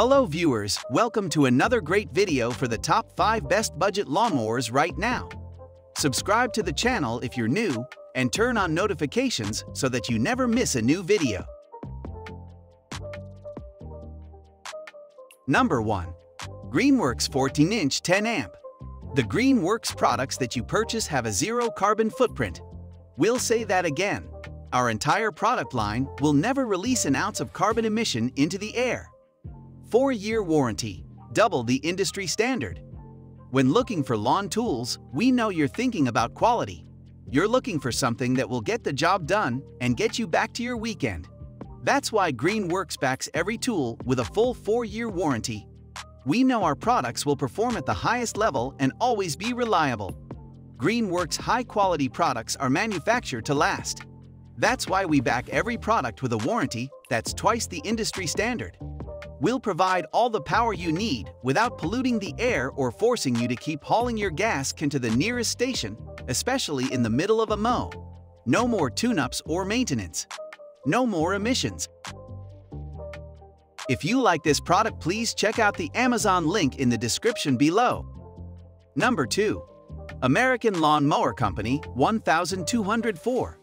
Hello viewers, welcome to another great video for the top 5 best budget lawnmowers right now. Subscribe to the channel if you're new and turn on notifications so that you never miss a new video. Number 1. Greenworks 14-inch 10-amp. The Greenworks products that you purchase have a zero carbon footprint. We'll say that again. Our entire product line will never release an ounce of carbon emission into the air. 4-year warranty, double the industry standard. When looking for lawn tools, we know you're thinking about quality. You're looking for something that will get the job done and get you back to your weekend. That's why Greenworks backs every tool with a full 4-year warranty. We know our products will perform at the highest level and always be reliable. Greenworks high-quality products are manufactured to last. That's why we back every product with a warranty that's twice the industry standard. We'll provide all the power you need without polluting the air or forcing you to keep hauling your gas can to the nearest station, especially in the middle of a mow. No more tune-ups or maintenance. No more emissions. If you like this product, please check out the Amazon link in the description below. Number 2. American Lawn Mower Company 1204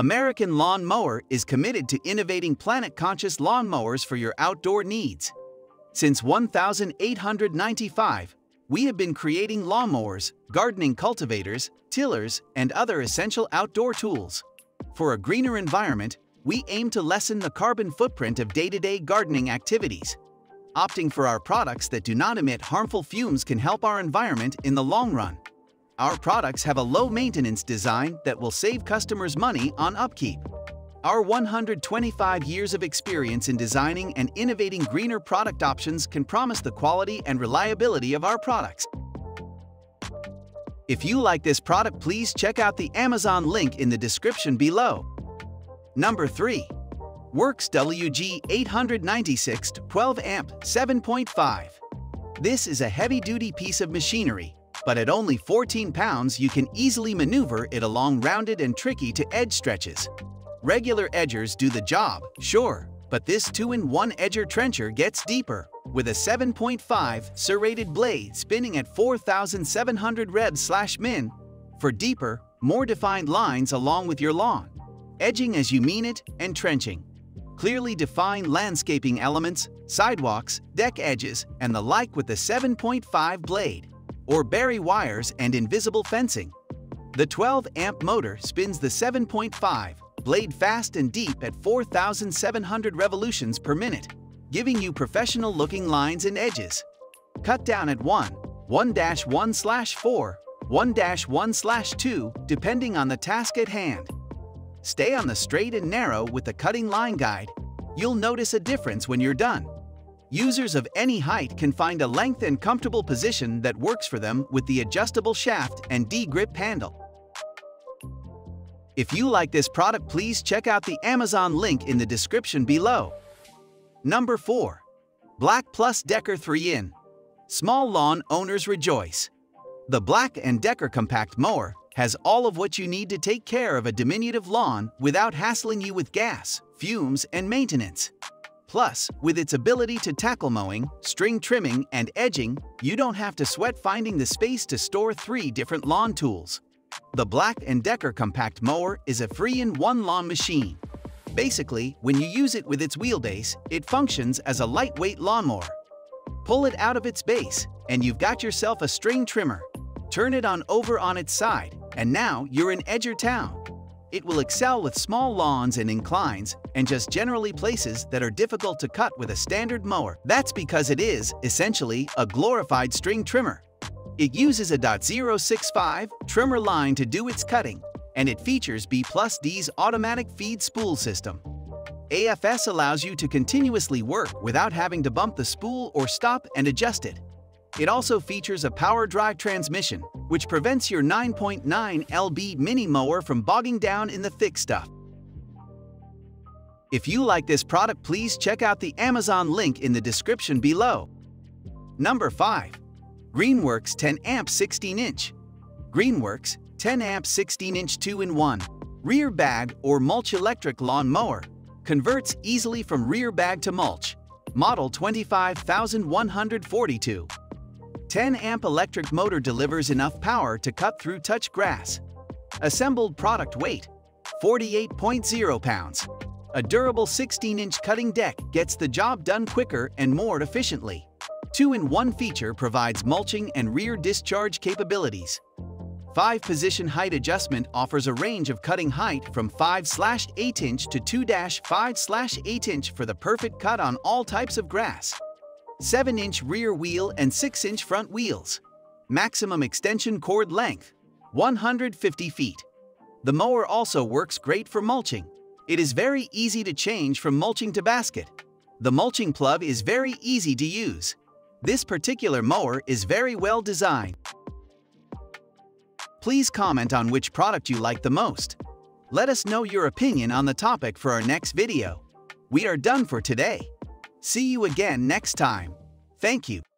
American Lawn Mower is committed to innovating planet-conscious lawnmowers for your outdoor needs. Since 1895, we have been creating lawnmowers, gardening cultivators, tillers, and other essential outdoor tools. For a greener environment, we aim to lessen the carbon footprint of day-to-day -day gardening activities. Opting for our products that do not emit harmful fumes can help our environment in the long run. Our products have a low-maintenance design that will save customers money on upkeep. Our 125 years of experience in designing and innovating greener product options can promise the quality and reliability of our products. If you like this product, please check out the Amazon link in the description below. Number 3. WORX WG 896 12 amp 7.5. This is a heavy-duty piece of machinery but at only 14 pounds you can easily maneuver it along rounded and tricky to edge stretches. Regular edgers do the job, sure, but this 2-in-1 edger trencher gets deeper, with a 7.5 serrated blade spinning at 4,700 revs/min for deeper, more defined lines along with your lawn, edging as you mean it and trenching. Clearly defined landscaping elements, sidewalks, deck edges, and the like with the 7.5 blade or bury wires and invisible fencing. The 12-amp motor spins the 7.5 blade fast and deep at 4,700 revolutions per minute, giving you professional-looking lines and edges. Cut down at 1, 1-1/4, 1-1/2 depending on the task at hand. Stay on the straight and narrow with the cutting line guide. You'll notice a difference when you're done. Users of any height can find a length and comfortable position that works for them with the adjustable shaft and D-grip handle. If you like this product, please check out the Amazon link in the description below. Number 4. Black Plus Decker 3-in. Small lawn owners rejoice. The Black & Decker Compact Mower has all of what you need to take care of a diminutive lawn without hassling you with gas, fumes, and maintenance. Plus, with its ability to tackle mowing, string trimming, and edging, you don't have to sweat finding the space to store three different lawn tools. The Black & Decker Compact Mower is a free-in-one lawn machine. Basically, when you use it with its wheelbase, it functions as a lightweight lawnmower. Pull it out of its base, and you've got yourself a string trimmer. Turn it on over on its side, and now you're in Edger Town. It will excel with small lawns and inclines and just generally places that are difficult to cut with a standard mower. That's because it is, essentially, a glorified string trimmer. It uses a .065 trimmer line to do its cutting, and it features B plus D's automatic feed spool system. AFS allows you to continuously work without having to bump the spool or stop and adjust it. It also features a power drive transmission, which prevents your 9.9 lb mini mower from bogging down in the thick stuff. If you like this product, please check out the Amazon link in the description below. Number 5. Greenworks 10 amp 16 inch. Greenworks 10 amp 16 inch 2-in-1 rear bag or mulch electric lawn mower converts easily from rear bag to mulch Model 25142. 10 amp electric motor delivers enough power to cut through touch grass. Assembled product weight 48.0 pounds. A durable 16-inch cutting deck gets the job done quicker and more efficiently. 2-in-1 feature provides mulching and rear discharge capabilities. 5-position height adjustment offers a range of cutting height from 5-8 inch to 2-5-8 inch for the perfect cut on all types of grass. 7-inch rear wheel and 6-inch front wheels. Maximum extension cord length, 150 feet. The mower also works great for mulching. It is very easy to change from mulching to basket. The mulching plug is very easy to use. This particular mower is very well designed. Please comment on which product you like the most. Let us know your opinion on the topic for our next video. We are done for today. See you again next time. Thank you.